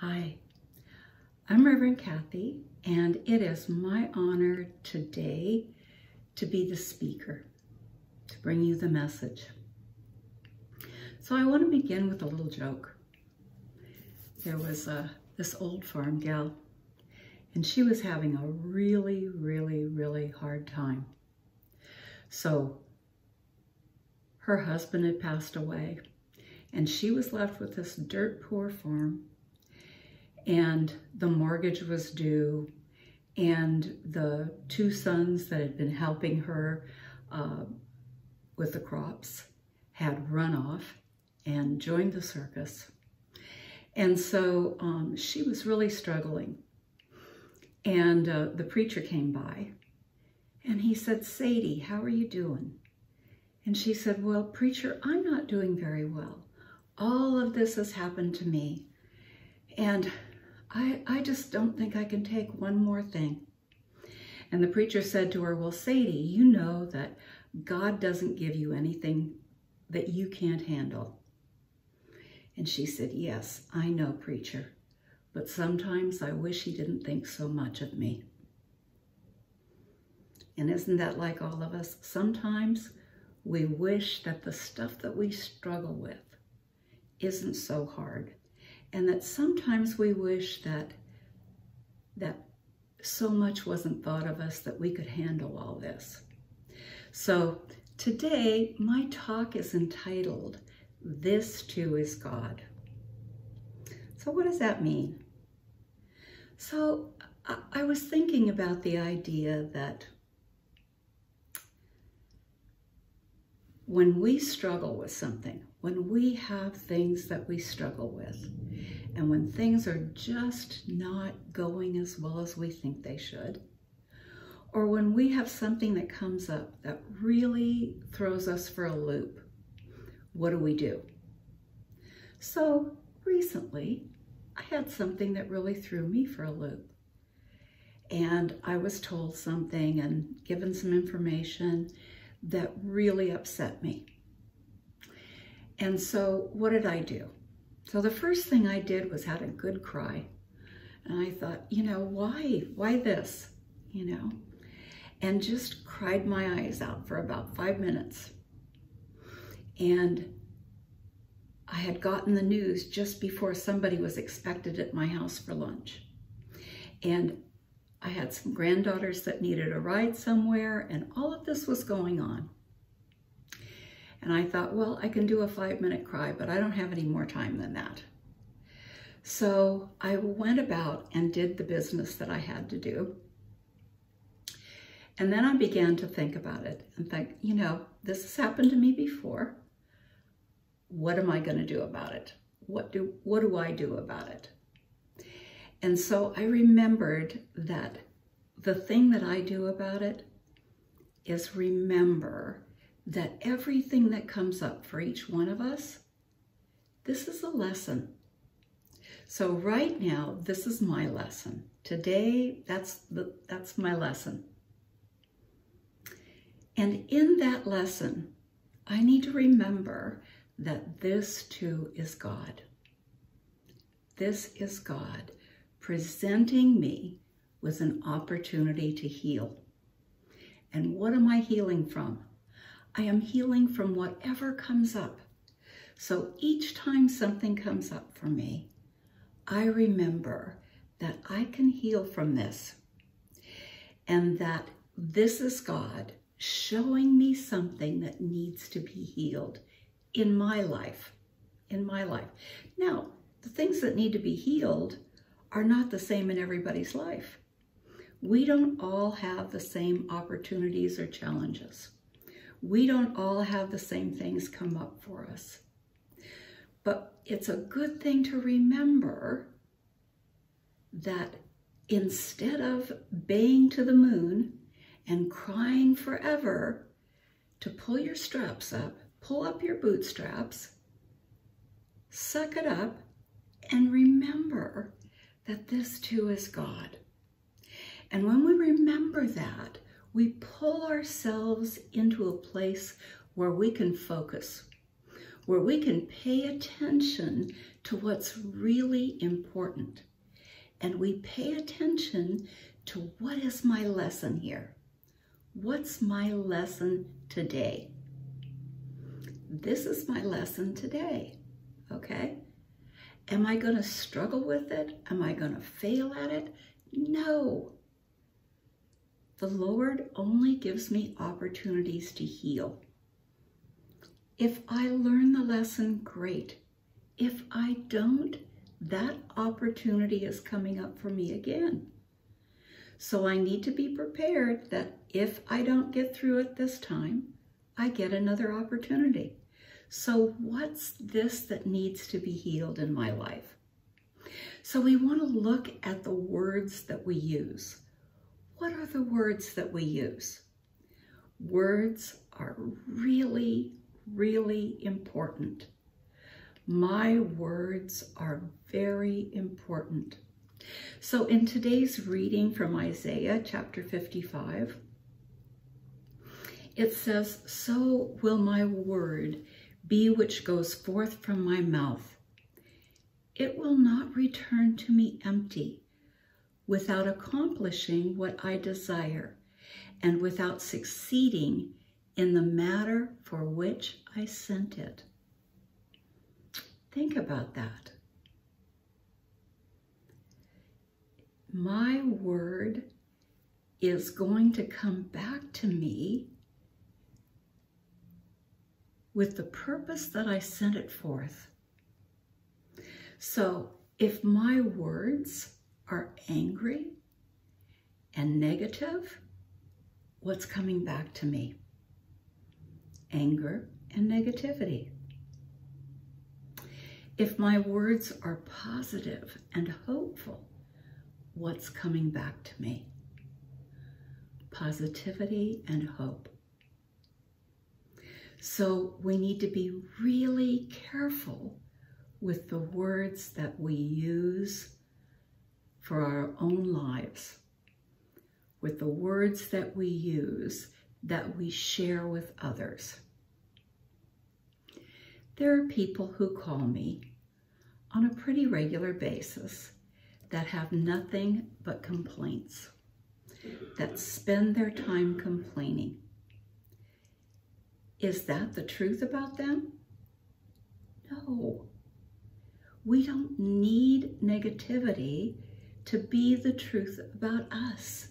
Hi, I'm Reverend Kathy, and it is my honor today to be the speaker, to bring you the message. So I want to begin with a little joke. There was uh, this old farm gal, and she was having a really, really, really hard time. So her husband had passed away, and she was left with this dirt poor farm and the mortgage was due and the two sons that had been helping her uh, with the crops had run off and joined the circus. And so um, she was really struggling. And uh, the preacher came by and he said, Sadie, how are you doing? And she said, well, preacher, I'm not doing very well. All of this has happened to me. And I, I just don't think I can take one more thing. And the preacher said to her, well, Sadie, you know that God doesn't give you anything that you can't handle. And she said, yes, I know, preacher, but sometimes I wish he didn't think so much of me. And isn't that like all of us? Sometimes we wish that the stuff that we struggle with isn't so hard and that sometimes we wish that that so much wasn't thought of us that we could handle all this. So today, my talk is entitled, This Too is God. So what does that mean? So I was thinking about the idea that when we struggle with something, when we have things that we struggle with, and when things are just not going as well as we think they should, or when we have something that comes up that really throws us for a loop, what do we do? So recently, I had something that really threw me for a loop. And I was told something and given some information that really upset me. And so what did I do? So the first thing I did was had a good cry. And I thought, you know, why? Why this? You know? And just cried my eyes out for about five minutes. And I had gotten the news just before somebody was expected at my house for lunch. And I had some granddaughters that needed a ride somewhere, and all of this was going on. And I thought, well, I can do a five minute cry, but I don't have any more time than that. So I went about and did the business that I had to do. And then I began to think about it and think, you know, this has happened to me before. What am I going to do about it? What do, what do I do about it? And so I remembered that the thing that I do about it is remember that everything that comes up for each one of us, this is a lesson. So right now, this is my lesson. Today, that's, the, that's my lesson. And in that lesson, I need to remember that this too is God. This is God presenting me with an opportunity to heal. And what am I healing from? I am healing from whatever comes up. So each time something comes up for me, I remember that I can heal from this and that this is God showing me something that needs to be healed in my life, in my life. Now, the things that need to be healed are not the same in everybody's life. We don't all have the same opportunities or challenges. We don't all have the same things come up for us. But it's a good thing to remember that instead of baying to the moon and crying forever, to pull your straps up, pull up your bootstraps, suck it up, and remember that this too is God. And when we remember that, we pull ourselves into a place where we can focus, where we can pay attention to what's really important. And we pay attention to what is my lesson here? What's my lesson today? This is my lesson today, okay? Am I to struggle with it? Am I to fail at it? No. The Lord only gives me opportunities to heal. If I learn the lesson, great. If I don't, that opportunity is coming up for me again. So I need to be prepared that if I don't get through it this time, I get another opportunity. So what's this that needs to be healed in my life? So we want to look at the words that we use. What are the words that we use? Words are really, really important. My words are very important. So in today's reading from Isaiah chapter 55, it says, So will my word be which goes forth from my mouth. It will not return to me empty, without accomplishing what I desire, and without succeeding in the matter for which I sent it. Think about that. My word is going to come back to me with the purpose that I sent it forth. So if my words are angry and negative, what's coming back to me? Anger and negativity. If my words are positive and hopeful, what's coming back to me? Positivity and hope. So we need to be really careful with the words that we use for our own lives, with the words that we use that we share with others. There are people who call me on a pretty regular basis that have nothing but complaints, that spend their time complaining. Is that the truth about them? No. We don't need negativity to be the truth about us.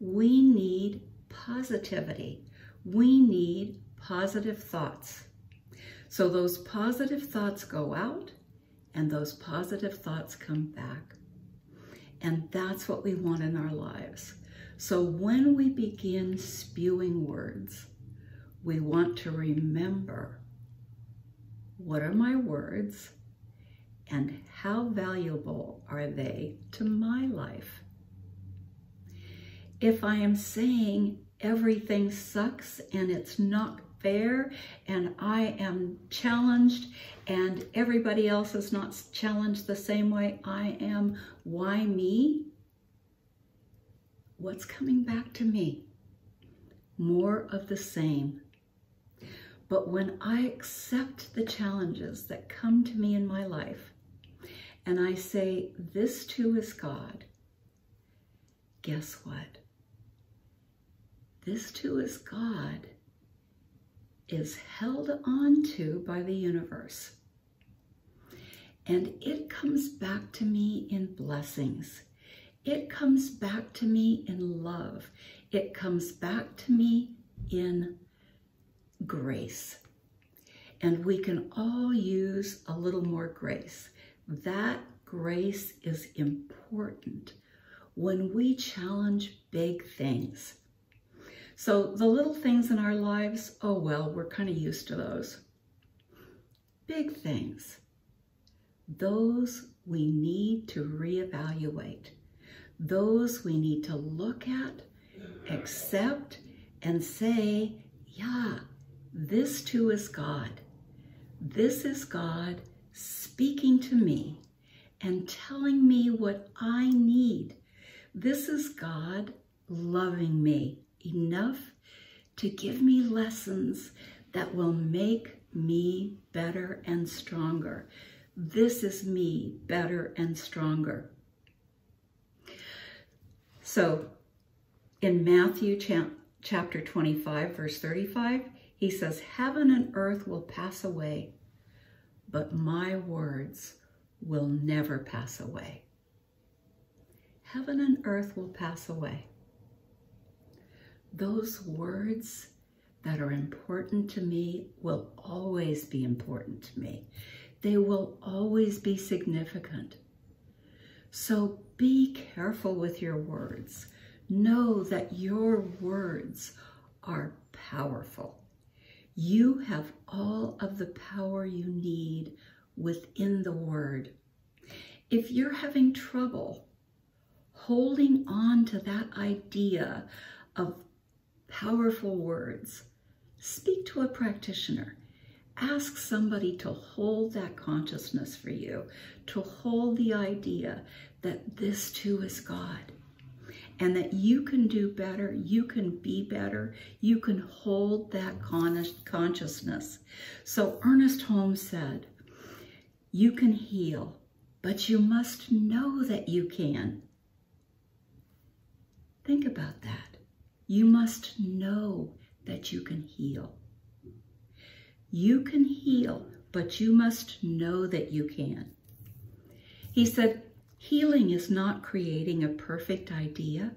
We need positivity. We need positive thoughts. So those positive thoughts go out and those positive thoughts come back. And that's what we want in our lives. So when we begin spewing words, we want to remember what are my words and how valuable are they to my life? If I am saying everything sucks and it's not fair and I am challenged and everybody else is not challenged the same way I am, why me? What's coming back to me? More of the same. But when I accept the challenges that come to me in my life and I say, this too is God, guess what? This too is God is held onto by the universe. And it comes back to me in blessings. It comes back to me in love. It comes back to me in grace. And we can all use a little more grace. That grace is important when we challenge big things. So the little things in our lives, oh well, we're kind of used to those. Big things, those we need to reevaluate. Those we need to look at, accept, and say, yeah, this too is God. This is God speaking to me and telling me what I need. This is God loving me enough to give me lessons that will make me better and stronger. This is me better and stronger. So in Matthew chapter 25, verse 35, he says, Heaven and earth will pass away, but my words will never pass away. Heaven and earth will pass away. Those words that are important to me will always be important to me. They will always be significant. So be careful with your words. Know that your words are powerful. You have all of the power you need within the word. If you're having trouble holding on to that idea of powerful words, speak to a practitioner. Ask somebody to hold that consciousness for you, to hold the idea that this too is God and that you can do better, you can be better, you can hold that consciousness. So Ernest Holmes said, you can heal, but you must know that you can. Think about that. You must know that you can heal. You can heal, but you must know that you can. He said, healing is not creating a perfect idea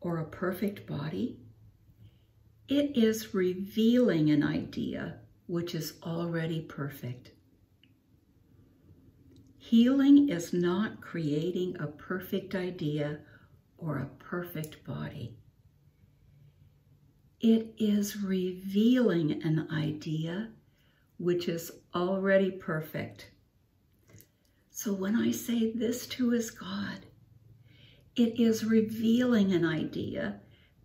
or a perfect body. It is revealing an idea which is already perfect. Healing is not creating a perfect idea or a perfect body. It is revealing an idea which is already perfect. So when I say this too is God, it is revealing an idea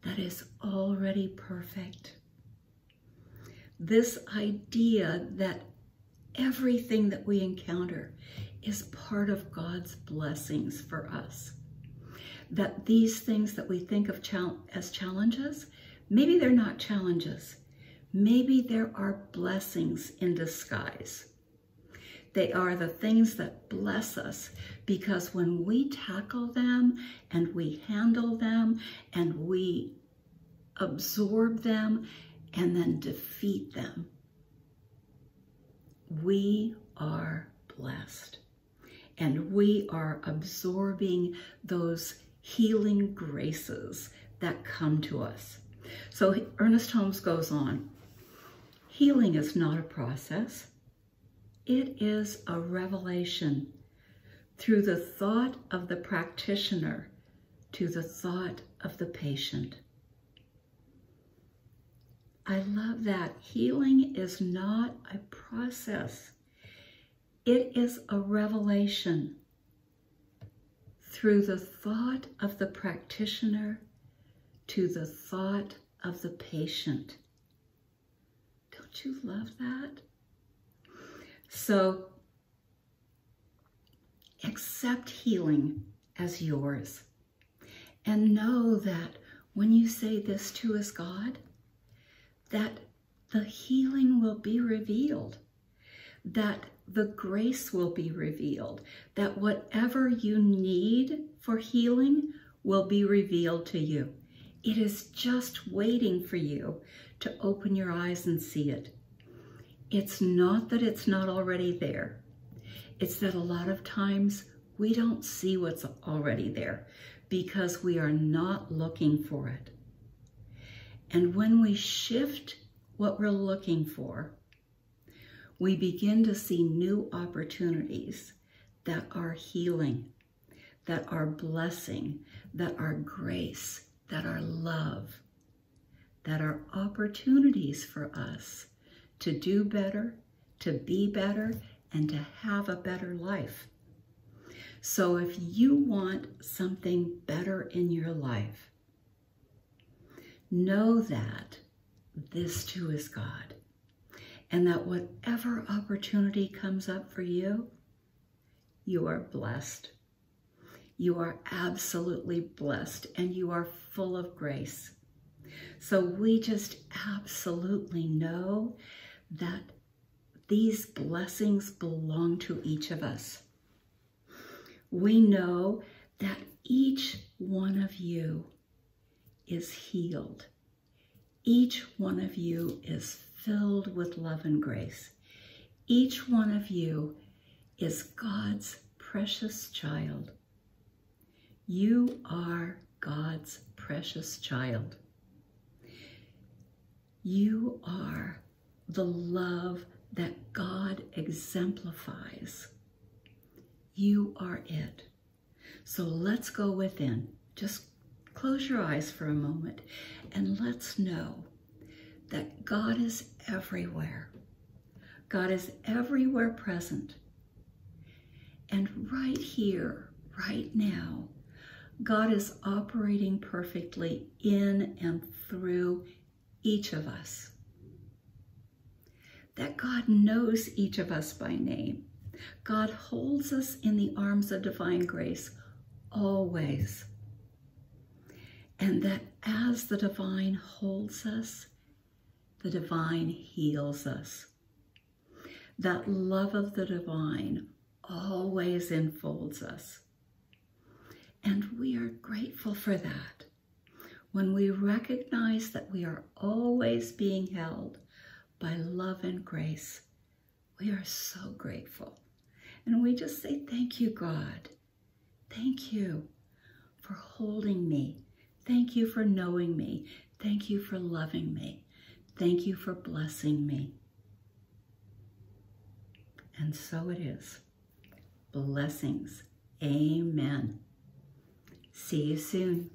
that is already perfect. This idea that everything that we encounter is part of God's blessings for us. That these things that we think of as challenges, maybe they're not challenges. Maybe there are blessings in disguise. They are the things that bless us because when we tackle them and we handle them and we absorb them and then defeat them, we are blessed. And we are absorbing those healing graces that come to us. So Ernest Holmes goes on, healing is not a process. It is a revelation through the thought of the practitioner to the thought of the patient. I love that. Healing is not a process. It is a revelation through the thought of the practitioner to the thought of the patient. Don't you love that? So accept healing as yours and know that when you say this too is God, that the healing will be revealed, that the grace will be revealed, that whatever you need for healing will be revealed to you. It is just waiting for you to open your eyes and see it. It's not that it's not already there. It's that a lot of times we don't see what's already there because we are not looking for it. And when we shift what we're looking for, we begin to see new opportunities that are healing, that are blessing, that are grace, that are love, that are opportunities for us to do better, to be better, and to have a better life. So if you want something better in your life, know that this too is God. And that whatever opportunity comes up for you, you are blessed. You are absolutely blessed and you are full of grace. So we just absolutely know that these blessings belong to each of us. We know that each one of you is healed. Each one of you is filled with love and grace. Each one of you is God's precious child. You are God's precious child. You are the love that God exemplifies. You are it. So let's go within. Just close your eyes for a moment and let's know that God is everywhere. God is everywhere present. And right here, right now, God is operating perfectly in and through each of us. That God knows each of us by name. God holds us in the arms of divine grace always. And that as the divine holds us, the divine heals us. That love of the divine always enfolds us. And we are grateful for that. When we recognize that we are always being held by love and grace, we are so grateful. And we just say, thank you, God. Thank you for holding me. Thank you for knowing me. Thank you for loving me. Thank you for blessing me. And so it is. Blessings. Amen. See you soon.